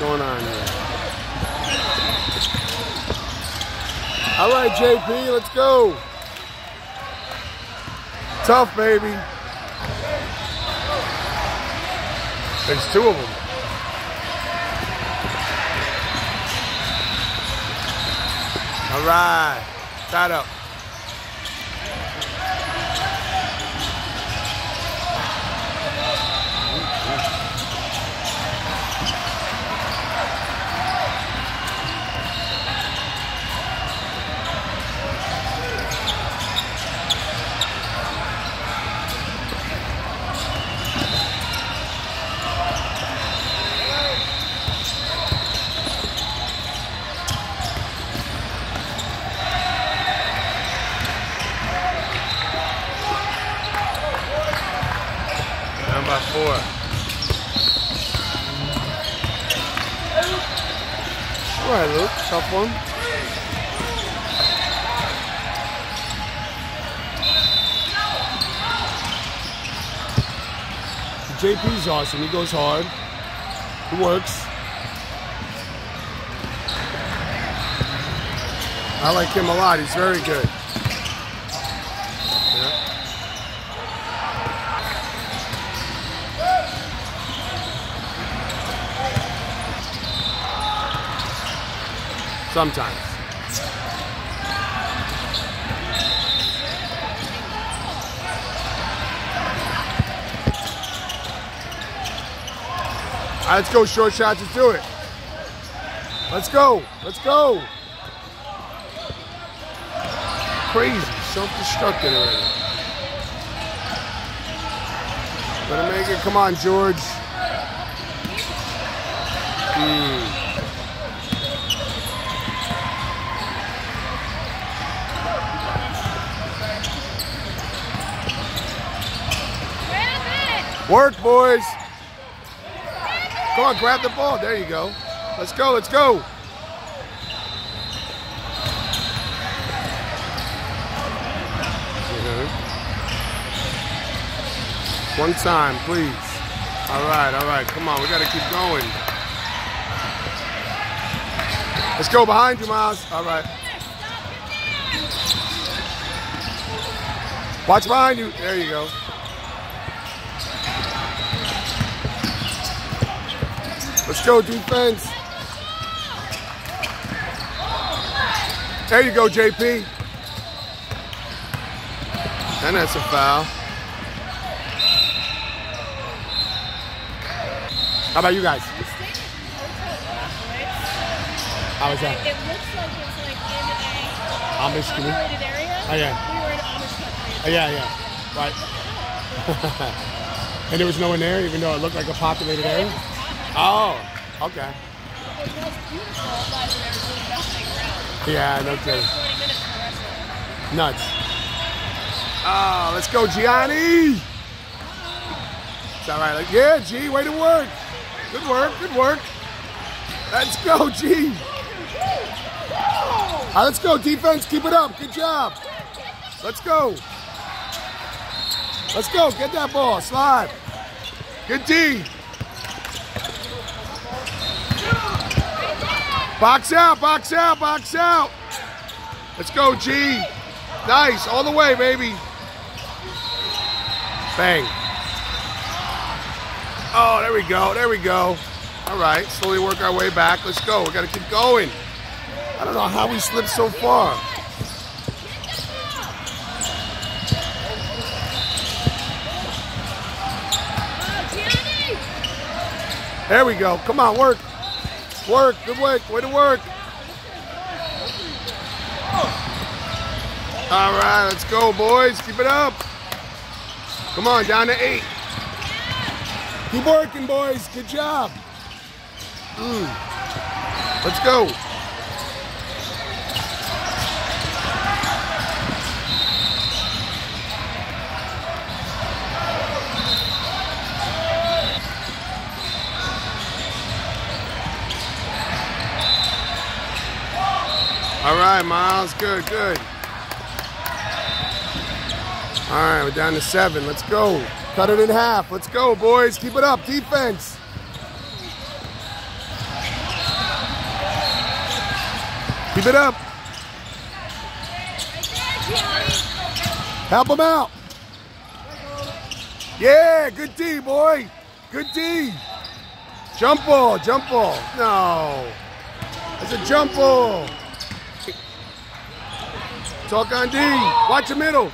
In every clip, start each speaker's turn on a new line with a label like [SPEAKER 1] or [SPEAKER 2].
[SPEAKER 1] going on here? All right, JP, let's go. Tough, baby. There's two of them. All right, tied up. By four. All right, Luke, tough one. JP's awesome. He goes hard. He works. I like him a lot. He's very good. Sometimes. Let's go, short shots. Let's do it. Let's go. Let's go. Crazy. Self-destructing already. Better make it. Come on, George. Hmm. Work, boys. Come on, grab the ball. There you go. Let's go, let's go. Mhm. One time, please. All right, all right. Come on, we got to keep going. Let's go behind you, Myles. All right. Watch behind you. There you go. Let's go defense. There you go, JP. And that's a foul. How about you guys? How was that?
[SPEAKER 2] It looks like it's like in a
[SPEAKER 1] Amish
[SPEAKER 2] populated area.
[SPEAKER 1] Oh, yeah.
[SPEAKER 2] We were in Amish country.
[SPEAKER 1] Oh, yeah, yeah. Right. and there was no one there, even though it looked like a populated area? Oh, okay.
[SPEAKER 2] It was beautiful, but there was nothing around.
[SPEAKER 1] Yeah, no kidding.
[SPEAKER 2] 20 minutes for the rest of it.
[SPEAKER 1] Nuts. Oh, let's go, Gianni. It's all right. Like, yeah, G, way to work. Good work, good work. Let's go, G. All right, let's go, defense. Keep it up. Good job. Let's go. Let's go. Get that ball. Slide. Good D. Box out, box out, box out. Let's go, G. Nice. All the way, baby. Bang. Oh, there we go. There we go. All right. Slowly work our way back. Let's go. We got to keep going. I don't know how we slipped so far. There we go. Come on, work. Work. Good work. Way to work. All right, let's go, boys. Keep it up. Come on, down to eight. Keep working, boys. Good job. Mm. Let's go. All right, Myles. Good, good. All right, we're down to seven. Let's go. Cut it in half. Let's go, boys. Keep it up. Defense. Keep it up. Help him out. Yeah, good D, boy. Good D. Jump ball, jump ball. No. It's a jump ball. Talk on D. Watch the middle.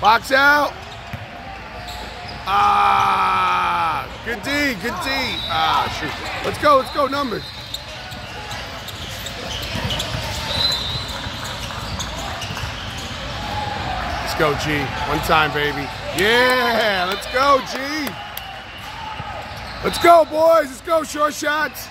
[SPEAKER 1] Box out. Ah, good D, good D. Ah, shoot. Let's go, let's go, numbers. Let's go, G. One time, baby. Yeah, let's go, G. Let's go, boys. Let's go, short shots.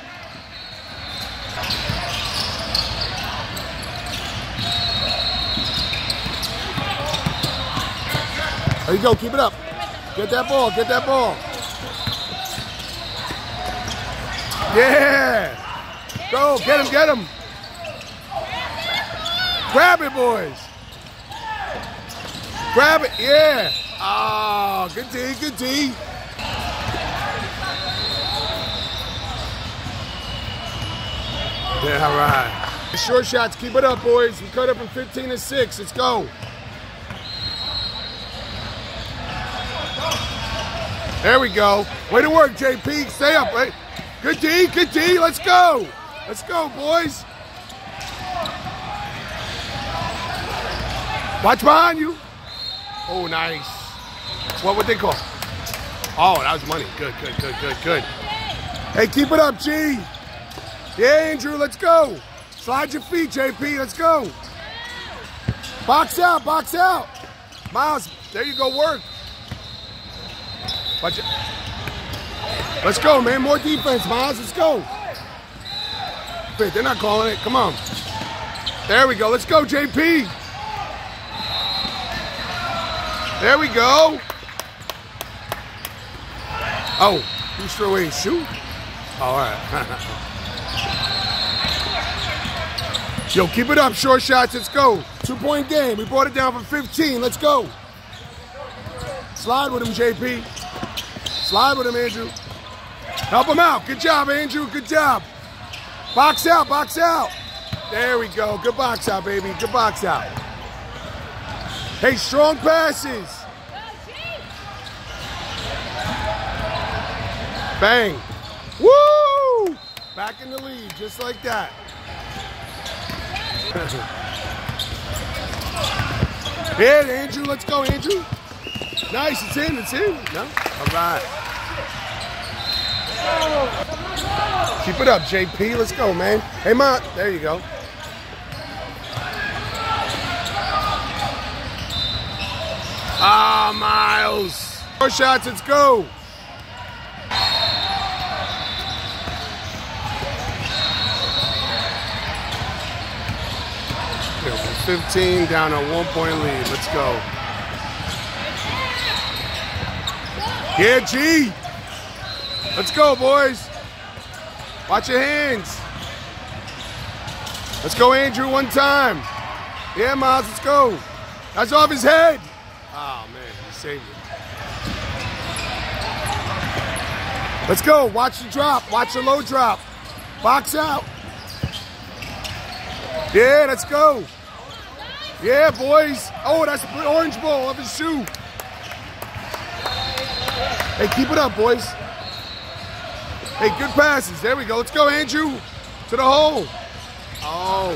[SPEAKER 1] There you go. Keep it up. Get that ball. Get that ball. Yeah. Go. Get him. Get him. Grab it, boys. Grab it. Yeah. Ah, good D. Good D. Yeah, all right. Short shots. Keep it up, boys. We cut up from 15 to 6. Let's go. There we go. Way to work, JP. Stay up. Right? Good D, good D. Let's go. Let's go, boys. Watch behind you. Oh, nice. What would they call? Oh, that was money. Good, good, good, good, good. Hey, keep it up, G. Yeah, Andrew, let's go. Slide your feet, JP. Let's go. Box out, box out. Myles, there you go, work. Watch it. Let's go, man. More defense, Myles. Let's go. They're not calling it. Come on. There we go. Let's go, JP. There we go. Oh, he's threw his shoe. All right. Yo, keep it up. Short shots. Let's go. Two point game. We brought it down from 15. Let's go. Slide with him, JP. Slide with him, Andrew. Help him out. Good job, Andrew. Good job. Box out, box out. There we go. Good box out, baby. Good box out. Hey, strong passes. Bang. Woo! Back in the lead, just like that. Here, Andrew. Let's go, Andrew. Nice. It's in. It's in. No? All right. Keep it up, JP. Let's go, man. Hey, Ma. There you go. Ah, Myles. Four shots. Let's go. 15 down a one point lead. Let's go. Yeah, G. Let's go, boys. Watch your hands. Let's go, Andrew, one time. Yeah, Myles, let's go. That's off his head. Oh, man, he saved it. Let's go. Watch the drop. Watch the low drop. Box out. Yeah, let's go. Yeah, boys. Oh, that's the orange ball off his shoe. Hey, keep it up, boys. Hey, good passes. There we go. Let's go, Andrew. To the hole. Oh.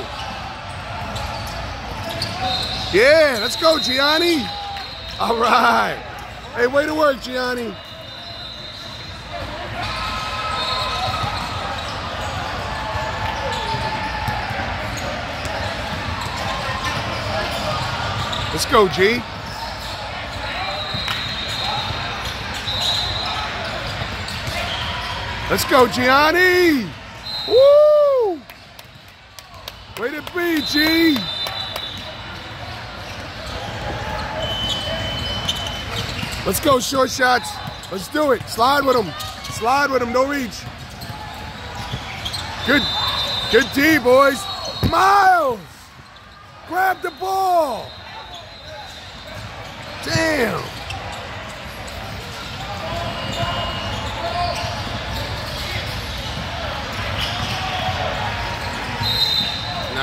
[SPEAKER 1] Yeah, let's go, Gianni. All right. Hey, way to work, Gianni. Let's go, G. Let's go, Gianni. Woo! Way to be, G. Let's go, short shots. Let's do it. Slide with him. Slide with him. No reach. Good. Good D, boys. Myles. Grab the ball. Damn.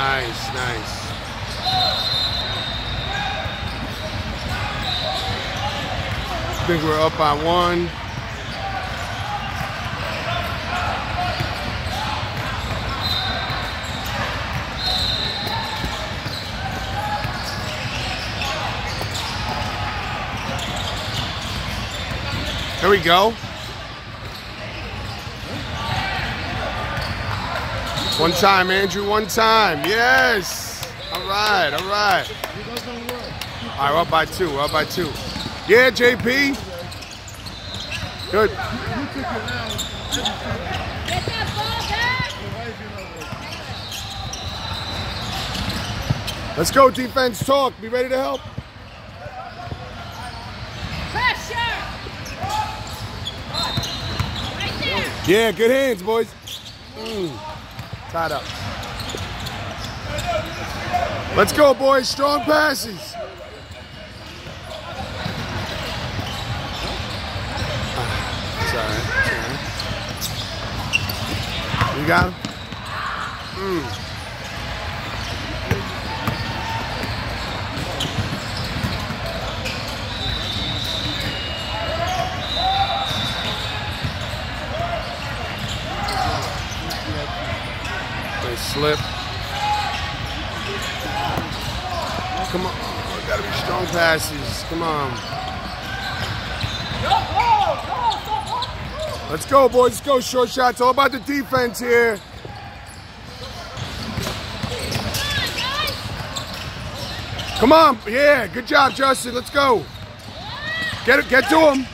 [SPEAKER 1] Nice. Nice. I think we're up by one. Here we go. One time, Andrew, one time. Yes. All right, all right. All right, we're up by two, we're up by two. Yeah, JP. Good.
[SPEAKER 2] Get that ball back.
[SPEAKER 1] Let's go, defense talk. Be ready to help.
[SPEAKER 2] Pressure. Right there.
[SPEAKER 1] Yeah, good hands, boys. Mm. Tied up. Let's go, boys. Strong passes. Right. You got him? Mm. They slip. Come on. Oh, gotta be strong passes. Come on. Let's go, boys. Let's go. Short shots. All about the defense here. Come on. Yeah. Good job, Justin. Let's go. Get it. Get to him.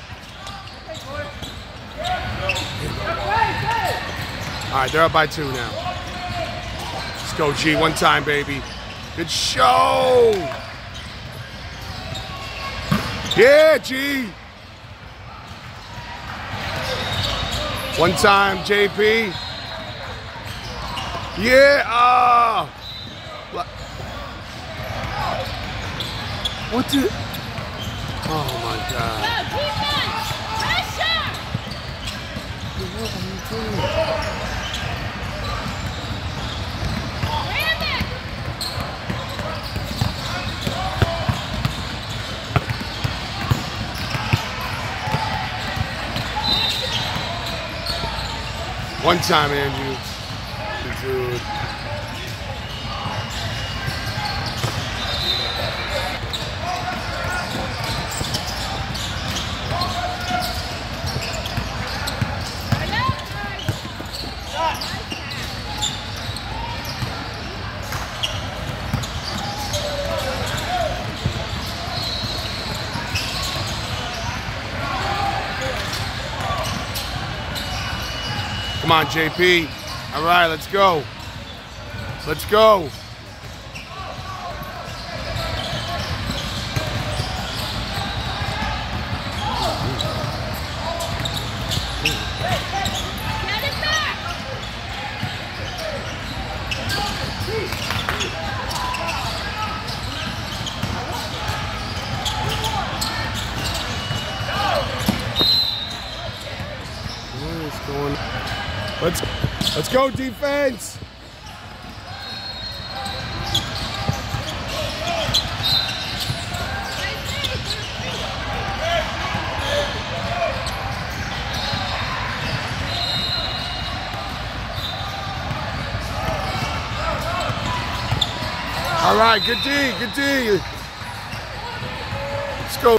[SPEAKER 1] All right, they're up by two now. Go, G. One time, baby. Good show. Yeah, G. One time, JP. Yeah. Ah. What? What the? Oh my God.
[SPEAKER 2] Go, defense. Pressure. Ram
[SPEAKER 1] One time, Andrew. Good dude.
[SPEAKER 2] Right up.
[SPEAKER 1] Come on, JP. All right, let's go. Let's go.
[SPEAKER 2] Get it back.
[SPEAKER 1] What is going Let's let's go defense. All right, good D, good D. Let's go.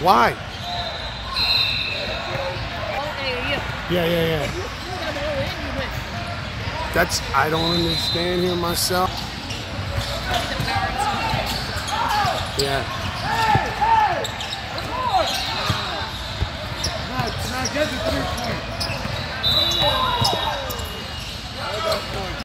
[SPEAKER 1] Why? Yeah, yeah, yeah. That's I don't understand here myself. Yeah.
[SPEAKER 3] Not, not get the three